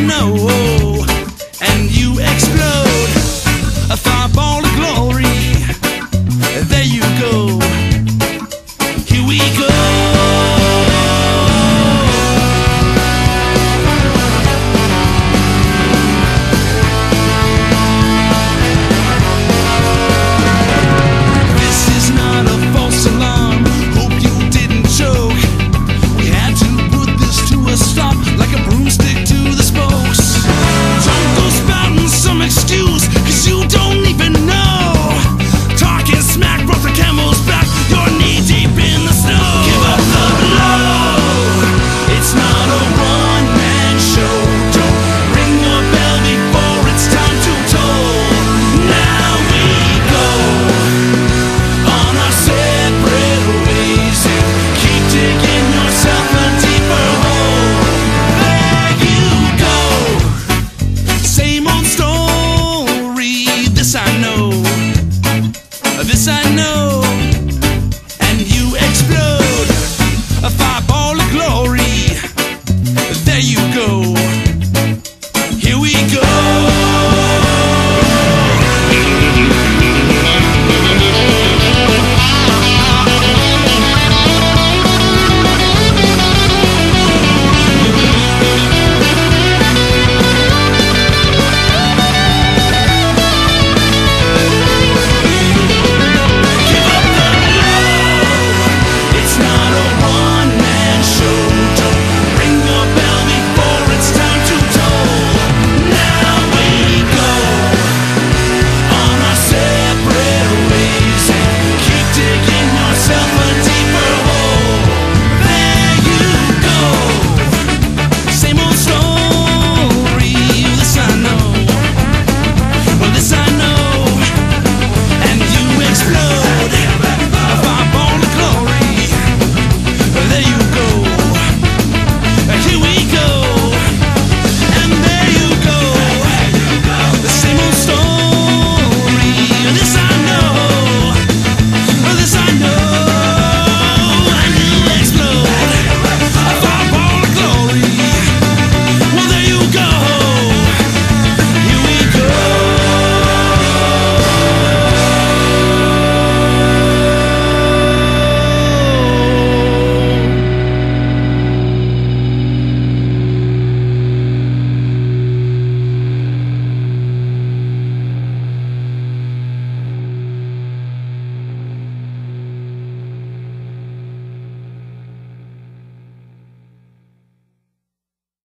Know, we go.